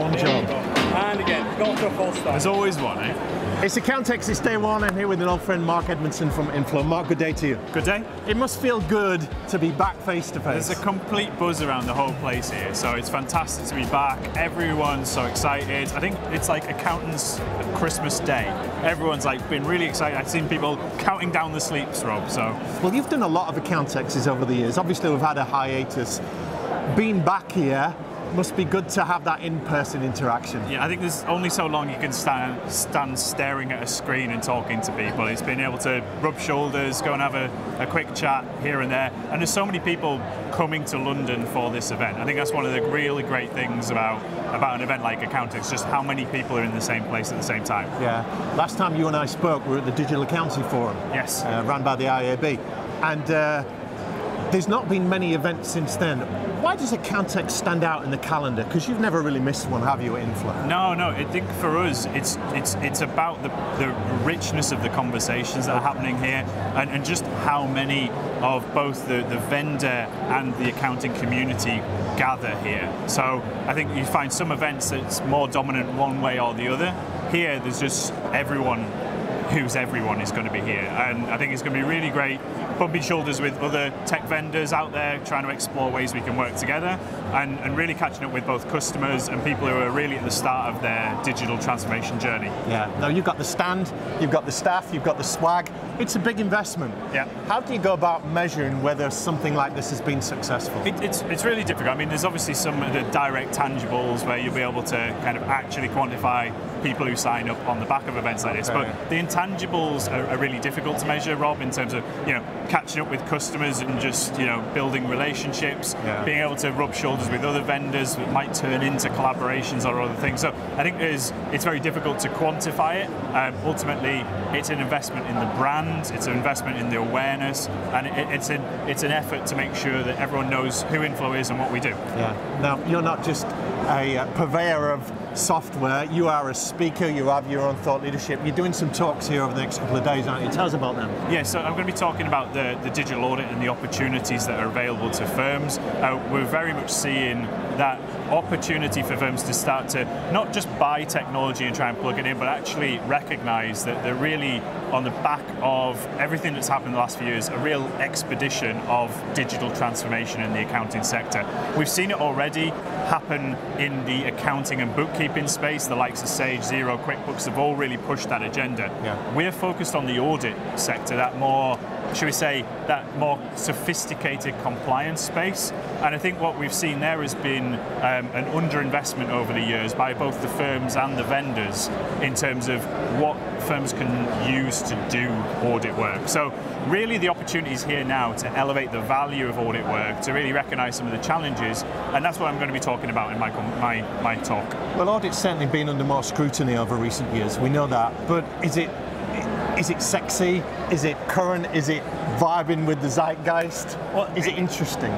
one job. And again, go to a full stop. There's always one, eh? It's Accountex, it's day one. I'm here with an old friend, Mark Edmondson from Inflo. Mark, good day to you. Good day. It must feel good to be back face to face. There's a complete buzz around the whole place here, so it's fantastic to be back. Everyone's so excited. I think it's like accountants Christmas Day. Everyone's like been really excited. I've seen people counting down the sleeps, Rob. So Well, you've done a lot of Accountexes over the years. Obviously, we've had a hiatus. Being back here must be good to have that in-person interaction. yeah, I think there's only so long you can stand stand staring at a screen and talking to people. It's being able to rub shoulders, go and have a, a quick chat here and there. And there's so many people coming to London for this event. I think that's one of the really great things about about an event like Accountex, just how many people are in the same place at the same time. Yeah. Last time you and I spoke, we were at the Digital Accounting Forum. Yes. Uh, run by the IAB. And uh, there's not been many events since then. Why does Accountex stand out in the calendar? Because you've never really missed one, have you, at Inflo? No, no. I think for us, it's it's it's about the, the richness of the conversations that are happening here, and, and just how many of both the, the vendor and the accounting community gather here. So I think you find some events that's more dominant one way or the other. Here, there's just everyone who's everyone is going to be here. And I think it's going to be really great bumping shoulders with other tech vendors out there, trying to explore ways we can work together and, and really catching up with both customers and people who are really at the start of their digital transformation journey. Yeah. Now, you've got the stand, you've got the staff, you've got the swag. It's a big investment. Yeah. How do you go about measuring whether something like this has been successful? It, it's, it's really difficult. I mean, there's obviously some of the direct tangibles where you'll be able to kind of actually quantify people who sign up on the back of events like this. Okay. But the intangibles are, are really difficult to measure, Rob, in terms of you know catching up with customers and just you know building relationships, Yeah. being able to rub shoulders with other vendors that might turn into collaborations or other things. So I think there's, it's very difficult to quantify it. Um, ultimately, it's an investment in the brand, it's an investment in the awareness, and it, it's an it's an effort to make sure that everyone knows who Inflo is and what we do. Yeah. Now, you're not just a uh, purveyor of software, you are a speaker, you have your own thought leadership. You're doing some talks here over the next couple of days, aren't you? Tell us about them. Yeah, so I'm going to be talking about the, the digital audit and the opportunities that are available to firms. Uh, we're very much seeing that opportunity for firms to start to not just buy technology and try and plug it in, but actually recognize that they're really on the back of everything that's happened in the last few years, a real expedition of digital transformation in the accounting sector. We've seen it already happen in the accounting and bookkeeping space. The likes of Sage, Xero, QuickBooks have all really pushed that agenda. Yeah. We're focused on the audit sector, that more, should we say, that more sophisticated compliance space. And I think what we've seen there has been um, an underinvestment over the years by both the firms and the vendors in terms of what firms can use to do audit work. So really the opportunity is here now to elevate the value of audit work, to really recognise some of the challenges, and that's what I'm going to be talking about in my, my, my talk. Well, audit's certainly been under more scrutiny over recent years. We know that. But is it is it sexy? Is it current? Is it vibing with the zeitgeist? Well, is it- interesting?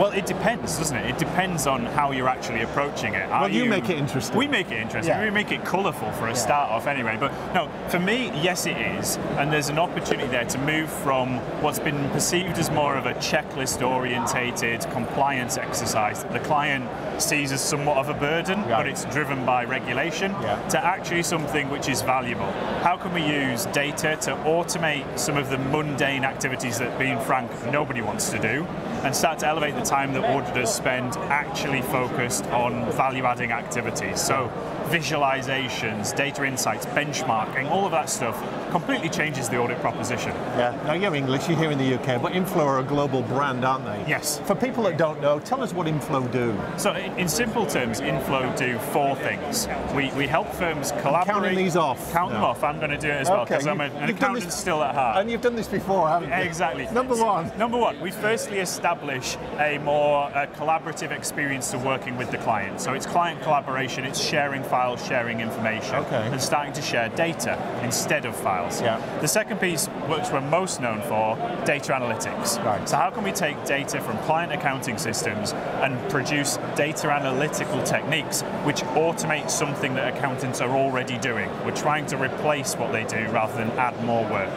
Well, it depends, doesn't it? It depends on how you're actually approaching it. Are Well, you make it interesting. We make it interesting. Yeah. We make it colourful for a start off, anyway. But no, for me, yes, it is. And there's an opportunity there to move from what's been perceived as more of a checklist-orientated compliance exercise that the client sees as somewhat of a burden, Yeah. but it's driven by regulation, Yeah. to actually something which is valuable. How can we use data to automate some of the mundane activities that, being frank, nobody wants to do, and start to elevate the time that auditors spend actually focused on value-adding activities? So visualizations, data insights, benchmarking, all of that stuff completely changes the audit proposition. Yeah. Now you're English, you're here in the UK, but Inflo are a global brand, aren't they? Yes. For people that don't know, tell us what Inflo do. So in in simple terms, Inflo do four things. We, we help firms collaborate. Counting these off Count them now. off. I'm going to do it as well because I'm a, an accountant this- still at heart. And you've done this before, haven't you? Exactly. Number one. Number one, we firstly establish a more uh, collaborative experience to working with the client. So it's client collaboration, it's sharing files, sharing information, Okay. and starting to share data instead of files. Yeah. The second piece, which we're most known for, data analytics. Right. So how can we take data from client accounting systems and produce data analytical techniques which automate something that accountants are already doing? We're trying to replace what they do rather than add more work.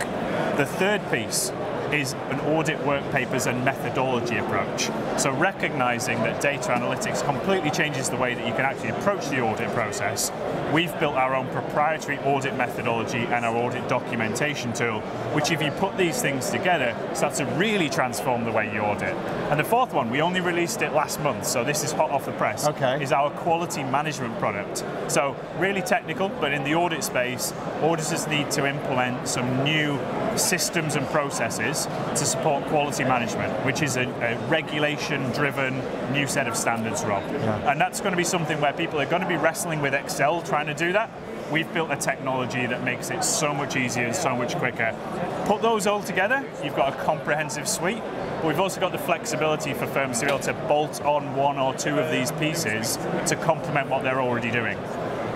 The third piece is an audit work papers and methodology approach. So recognizing that data analytics completely changes the way that you can actually approach the audit process, we've built our own proprietary audit methodology and our audit documentation tool, which if you put these things together, starts to really transform the way you audit. And the fourth one, we only released it last month, so this is hot off the press, okay. is our quality management product. So really technical, but in the audit space, auditors need to implement some new systems and processes to support quality management, which is a, a regulation-driven new set of standards, Rob. Yeah. And that's going to be something where people are going to be wrestling with Excel trying to do that. We've built a technology that makes it so much easier and so much quicker. Put those all together, you've got a comprehensive suite. But we've also got the flexibility for firms to be able to bolt on one or two of these pieces to complement what they're already doing.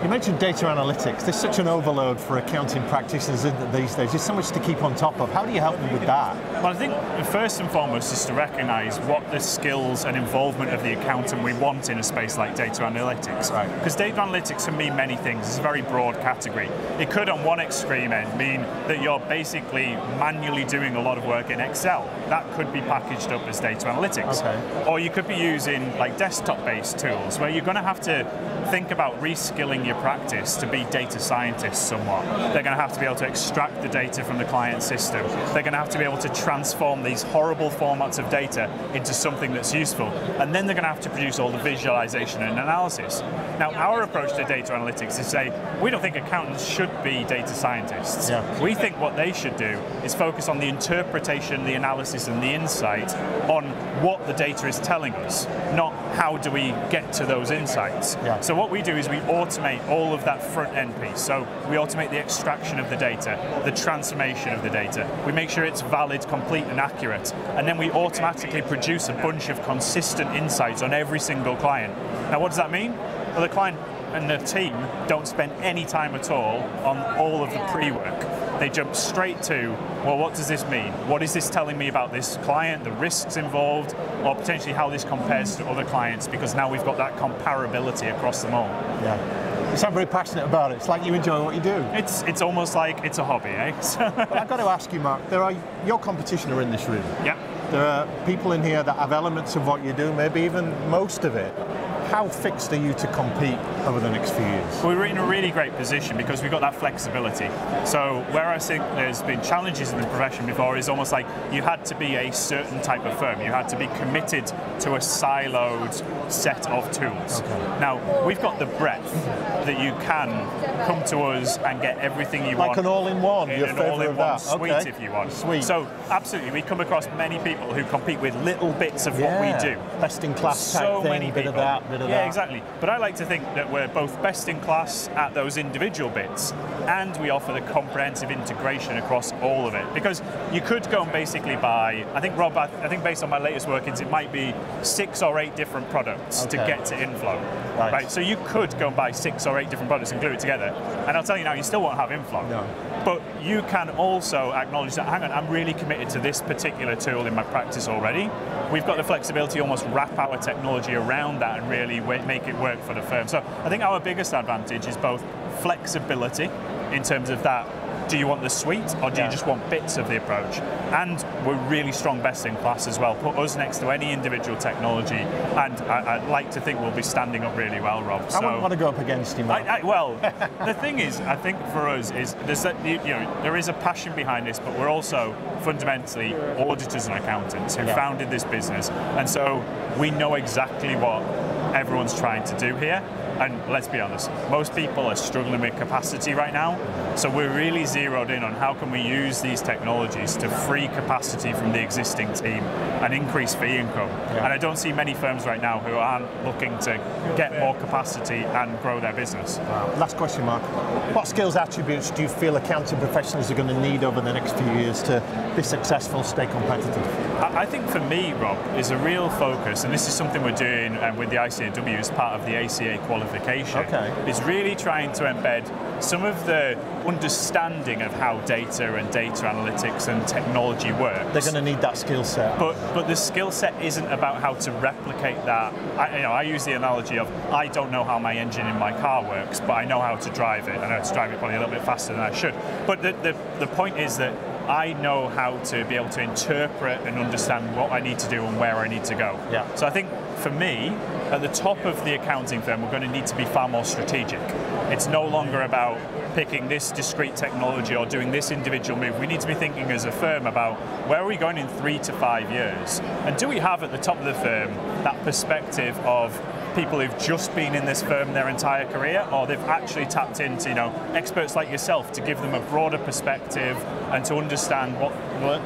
You mentioned data analytics. There's such an overload for accounting practitioners these days. There's so much to keep on top of. How do you help them with that? Well, I think first and foremost is to recognise what the skills and involvement of the accountant we want in a space like data analytics. Right. Because data analytics can mean many things. It's a very broad category. It could, on one extreme end, mean that you're basically manually doing a lot of work in Excel. That could be packaged up as data analytics. Okay. Or you could be using like desktop-based tools where you're going to have to think about reskilling your practice to be data scientists somewhat. They're going to have to be able to extract the data from the client system. They're going to have to be able to transform these horrible formats of data into something that's useful. And then they're going to have to produce all the visualization and analysis. Now, our approach to data analytics is to say, we don't think accountants should be data scientists. Yeah. We think what they should do is focus on the interpretation, the analysis, and the insight on what the data is telling us, not how do we get to those insights. Yeah. So what we do is we automate all of that front end piece. So we automate the extraction of the data, the transformation of the data. We make sure it's valid, complete, and accurate. And then we automatically produce a bunch of consistent insights on every single client. Now, what does that mean? Well, the client and the team don't spend any time at all on all of the pre-work. They jump straight to, well, what does this mean? What is this telling me about this client, the risks involved, or potentially how this compares to other clients? Because now we've got that comparability across them all. Yeah. You sound very passionate about it. It's like you enjoy what you do. It's it's almost like it's a hobby, eh? But I've got to ask you, Mark. There are your competition are in this room. yeah. There are people in here that have elements of what you do, maybe even most of it. How fixed are you to compete over the next few years? We're in a really great position because we've got that flexibility. So where I think there's been challenges in the profession before is almost like you had to be a certain type of firm. You had to be committed to a siloed set of tools. Okay. Now we've got the breadth that you can come to us and get everything you Like want. an all-in-one, in an all-in-one suite Okay. if you want. Sweet. So absolutely, we come across many people who compete with little bits of what we do Best in class type so thing, many bit people. of that, bit of yeah, that. exactly. But I like to think that we're both best in class at those individual bits, and we offer the comprehensive integration across all of it. Because you could go and basically buy. I think Rob. I, I think based on my latest workings, it might be six or eight different products to get to Inflo. Right. So you could go and buy six or eight different products and glue it together. And I'll tell you now, you still won't have Inflo. No. But you can also acknowledge that, hang on, I'm really committed to this particular tool in my practice already. We've got the flexibility to almost wrap our technology around that and really wa- make it work for the firm. So I think our biggest advantage is both flexibility in terms of that. Do you want the suite or do Yeah. you just want bits of the approach? And we're really strong best in class as well. Put us next to any individual technology, and I, I'd like to think we'll be standing up really well, Rob. I wouldn't want to go up against you. I, I, well, the thing is, I think for us is there's that you know there is a passion behind this, but we're also fundamentally auditors and accountants who Yeah. founded this business, and so we know exactly what everyone's trying to do here. And let's be honest, most people are struggling with capacity right now. So we're really zeroed in on how can we use these technologies to free capacity from the existing team and increase fee income. Yeah. And I don't see many firms right now who aren't looking to get more capacity and grow their business. Wow. Last question, Mark. What skills attributes do you feel accounting professionals are going to need over the next few years to be successful, stay competitive? I think for me, Rob, is a real focus, and this is something we're doing um, with the ICAEW as part of the ACA qualification. Okay. Is really trying to embed some of the understanding of how data and data analytics and technology works. They're going to need that skill set. But but the skill set isn't about how to replicate that. I, you know, I use the analogy of I don't know how my engine in my car works, but I know how to drive it. I know how to drive it probably a little bit faster than I should. But the, the, the point is that I know how to be able to interpret and understand what I need to do and where I need to go. Yeah. So I think for me, at the top of the accounting firm, we're going to need to be far more strategic. It's no longer about picking this discrete technology or doing this individual move. We need to be thinking as a firm about where are we going in three to five years? And do we have at the top of the firm that perspective of people who've just been in this firm their entire career, or they've actually tapped into you know experts like yourself to give them a broader perspective and to understand what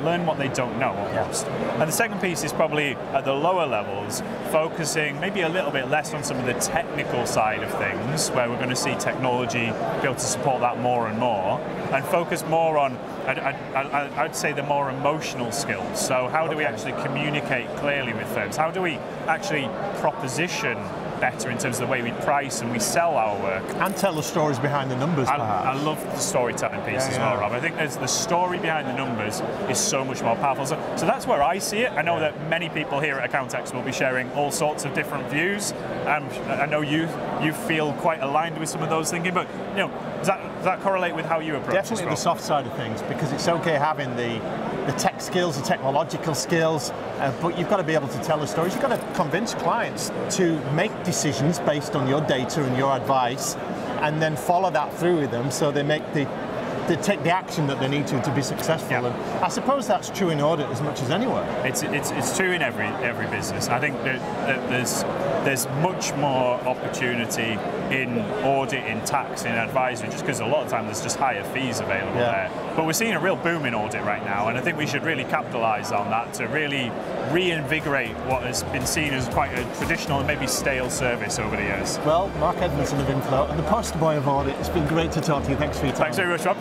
learn what they don't know almost. And the second piece is probably at the lower levels, focusing maybe a little bit less on some of the technical side of things, where we're going to see technology be able to support that more and more, and focus more on I'd, I'd, I'd, say the more emotional skills. So how do we actually communicate clearly with firms? How do we actually proposition better in terms of the way we price and we sell our work. And tell the stories behind the numbers, I, I love the storytelling piece yeah, as well, Rob. I think there's the story behind the numbers is so much more powerful. So, so that's where I see it. I know that many people here at Accountex will be sharing all sorts of different views. Um, I know you you feel quite aligned with some of those thinking, but you know, does that, does that correlate with how you approach Definitely the soft side of things, because it's okay having the the tech skills, the technological skills, uh, but you've got to be able to tell the stories. You've got to convince clients to make decisions based on your data and your advice, and then follow that through with them so they make the they take the action that they need to to be successful. Yeah. And I suppose that's true in audit as much as anywhere. It's, it's, it's true in every every business. I think that, that there's there's much more opportunity in audit, in tax, in advisory, just because a lot of times there's just higher fees available yeah. there. But we're seeing a real boom in audit right now, and I think we should really capitalise on that to really reinvigorate what has been seen as quite a traditional and maybe stale service over the years. Well, Mark Edmondson of Inflo, and the poster boy of audit, it's been great to talk to you. Thanks for your time. Thanks very much, Rob.